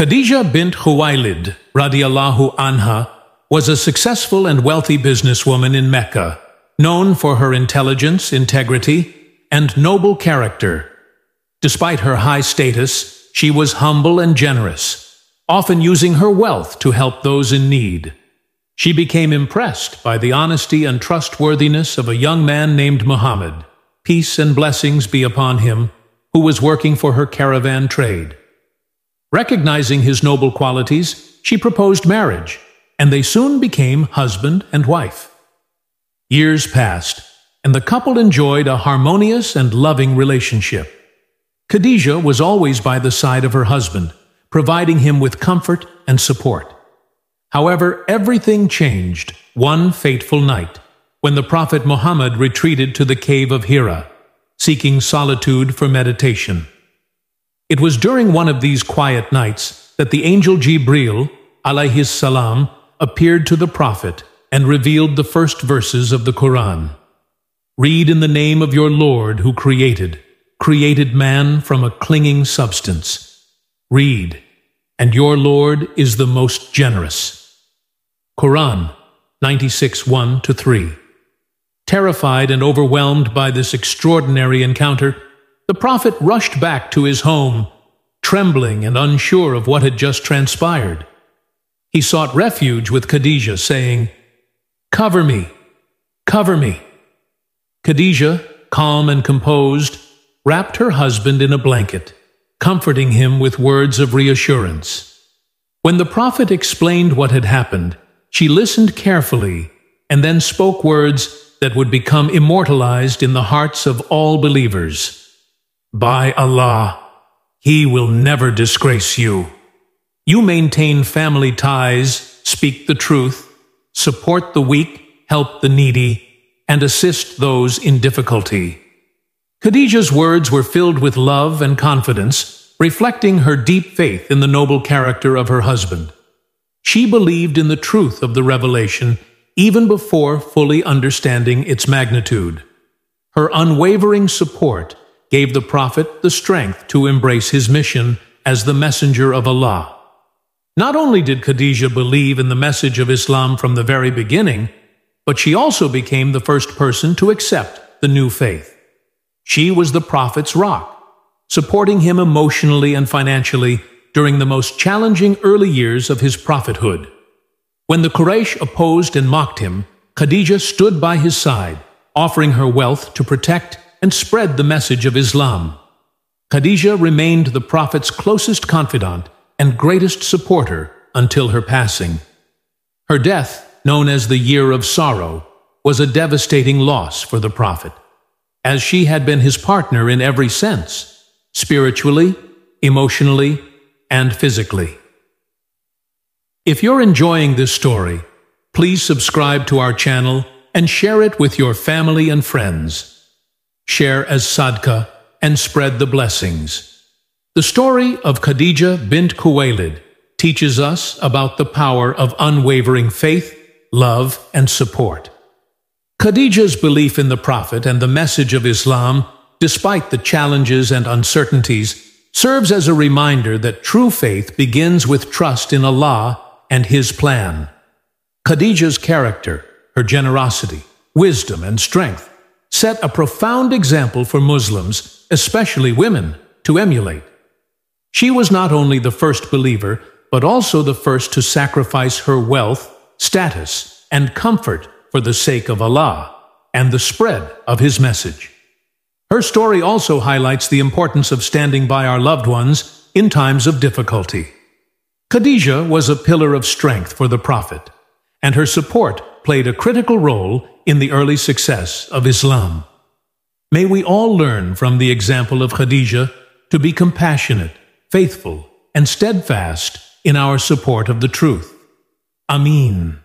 Khadijah bint Khuwaylid, radiallahu anha, was a successful and wealthy businesswoman in Mecca, known for her intelligence, integrity, and noble character. Despite her high status, she was humble and generous, often using her wealth to help those in need. She became impressed by the honesty and trustworthiness of a young man named Muhammad, peace and blessings be upon him, who was working for her caravan trade. Recognizing his noble qualities, she proposed marriage, and they soon became husband and wife. Years passed, and the couple enjoyed a harmonious and loving relationship. Khadijah was always by the side of her husband, providing him with comfort and support. However, everything changed one fateful night when the Prophet Muhammad retreated to the cave of Hira, seeking solitude for meditation. It was during one of these quiet nights that the angel Jibril, alayhi salam, appeared to the Prophet and revealed the first verses of the Quran. Read in the name of your Lord who created, created man from a clinging substance. Read, and your Lord is the most generous. Quran 96 1 3. Terrified and overwhelmed by this extraordinary encounter, the Prophet rushed back to his home, trembling and unsure of what had just transpired. He sought refuge with Khadijah, saying, Cover me, cover me. Khadijah, calm and composed, wrapped her husband in a blanket, comforting him with words of reassurance. When the Prophet explained what had happened, she listened carefully and then spoke words that would become immortalized in the hearts of all believers. By Allah, He will never disgrace you. You maintain family ties, speak the truth, support the weak, help the needy, and assist those in difficulty. Khadijah's words were filled with love and confidence, reflecting her deep faith in the noble character of her husband. She believed in the truth of the revelation even before fully understanding its magnitude. Her unwavering support gave the Prophet the strength to embrace his mission as the messenger of Allah. Not only did Khadijah believe in the message of Islam from the very beginning, but she also became the first person to accept the new faith. She was the Prophet's rock, supporting him emotionally and financially during the most challenging early years of his prophethood. When the Quraysh opposed and mocked him, Khadijah stood by his side, offering her wealth to protect and spread the message of Islam. Khadijah remained the Prophet's closest confidant and greatest supporter until her passing. Her death, known as the Year of Sorrow, was a devastating loss for the Prophet, as she had been his partner in every sense, spiritually, emotionally, and physically. If you're enjoying this story, please subscribe to our channel and share it with your family and friends share as sadka, and spread the blessings. The story of Khadijah bint Khuwaylid teaches us about the power of unwavering faith, love, and support. Khadijah's belief in the Prophet and the message of Islam, despite the challenges and uncertainties, serves as a reminder that true faith begins with trust in Allah and His plan. Khadijah's character, her generosity, wisdom, and strength set a profound example for Muslims, especially women, to emulate. She was not only the first believer, but also the first to sacrifice her wealth, status, and comfort for the sake of Allah and the spread of His message. Her story also highlights the importance of standing by our loved ones in times of difficulty. Khadijah was a pillar of strength for the Prophet, and her support played a critical role in the early success of Islam. May we all learn from the example of Khadijah to be compassionate, faithful, and steadfast in our support of the truth. Ameen.